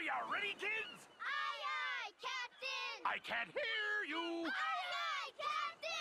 Are you ready, kids? Aye, aye, Captain! I can't hear you! Aye, aye, Captain!